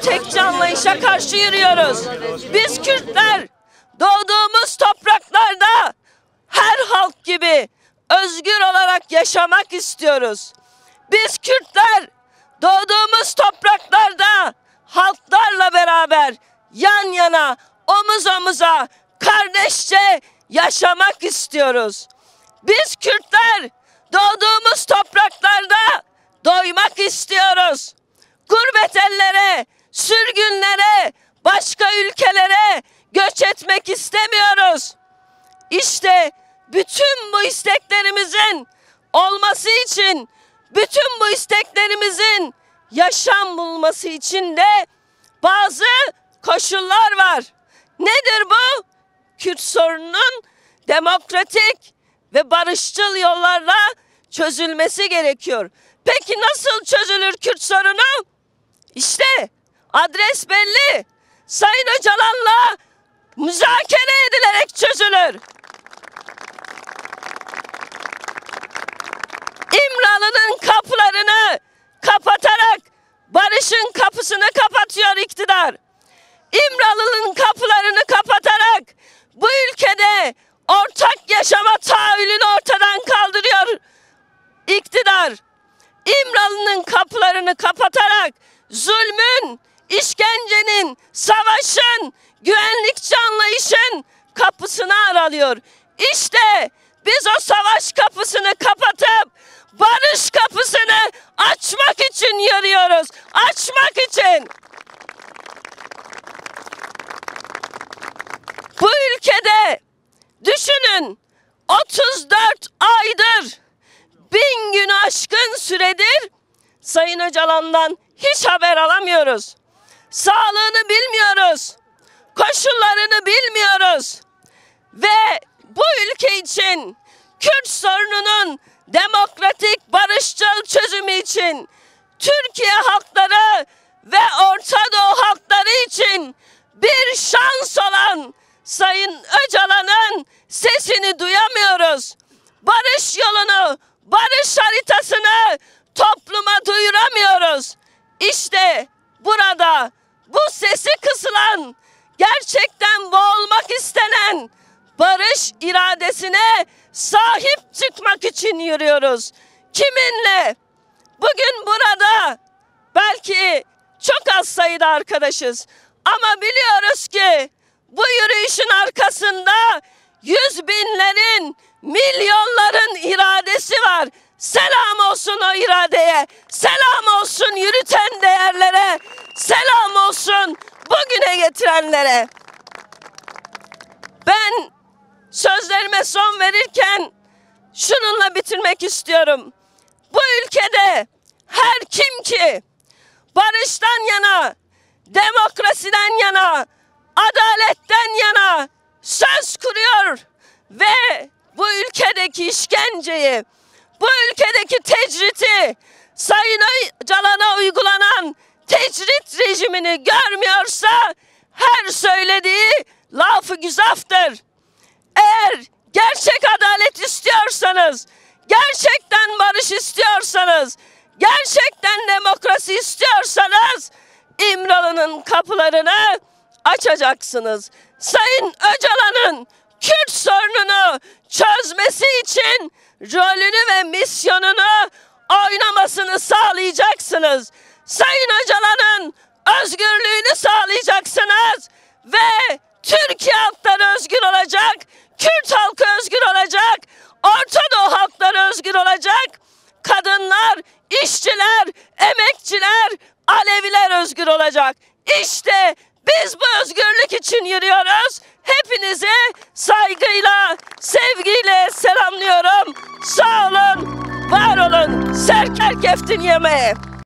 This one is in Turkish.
tek anlayışa karşı yürüyoruz. Biz Kürtler doğduğumuz topraklarda her halk gibi özgür olarak yaşamak istiyoruz. Biz Kürtler doğduğumuz topraklarda halklarla beraber yan yana omuz omuza kardeşçe yaşamak istiyoruz. Biz Kürtler doğduğumuz topraklarda olması için, bütün bu isteklerimizin yaşam bulması için de bazı koşullar var. Nedir bu? Kürt sorununun demokratik ve barışçıl yollarla çözülmesi gerekiyor. Peki nasıl çözülür Kürt sorunu? İşte adres belli. Sayın Öcalan'la müzakere edilerek çözülür. İmralı'nın kapılarını kapatarak barışın kapısını kapatıyor iktidar. İmralı'nın kapılarını kapatarak bu ülkede ortak yaşama tahayyülünü ortadan kaldırıyor iktidar. İmralı'nın kapılarını kapatarak zulmün, işkencenin, savaşın, güvenlikçi anlayışın kapısını aralıyor. İşte biz o savaş kapısını kapatıp barış kapısını açmak için yürüyoruz. Açmak için. Bu ülkede düşünün 34 aydır bin gün aşkın süredir Sayın Öcalan'dan hiç haber alamıyoruz. Sağlığını bilmiyoruz. Koşullarını bilmiyoruz. Ve bu ülke için Kürt sorununun demokratik barışçıl çözümü için Türkiye halkları ve Orta Doğu halkları için bir şans olan Sayın Öcalan'ın sesini duyamıyoruz. Barış yolunu, barış haritasını topluma duyuramıyoruz. İşte burada bu sesi kısılan, gerçekten boğulmak istenen barış iradesine sahip çıkmak için yürüyoruz. Kiminle? Bugün burada belki çok az sayıda arkadaşız ama biliyoruz ki bu yürüyüşün arkasında yüz binlerin, milyonların iradesi var. Selam olsun o iradeye, selam olsun yürüten değerlere, selam olsun bugüne getirenlere. Ben sözlerime son verirken şununla bitirmek istiyorum. Bu ülkede her kim ki barıştan yana, demokrasiden yana, adaletten yana söz kuruyor ve bu ülkedeki işkenceyi, bu ülkedeki tecriti, Sayın Öcalan'a uygulanan tecrit rejimini görmüyorsa her söylediği lafı güzaftır. Eğer gerçek adalet istiyorsanız, gerçekten barış istiyorsanız, gerçekten demokrasi istiyorsanız İmralı'nın kapılarını açacaksınız. Sayın Öcalan'ın Kürt sorununu çözmesi için rolünü ve misyonunu oynamasını sağlayacaksınız. Sayın Öcalan'ın özgürlüğünü sağlayacaksınız ve Türkiye halkları özgür olacak, Kürt halkı özgür olacak, Orta Doğu halkları özgür olacak, kadınlar, işçiler, emekçiler, Aleviler özgür olacak. İşte biz bu özgürlük için yürüyoruz. Hepinizi saygıyla, sevgiyle selamlıyorum. Sağ olun, var olun. Serker keftin yemeğe.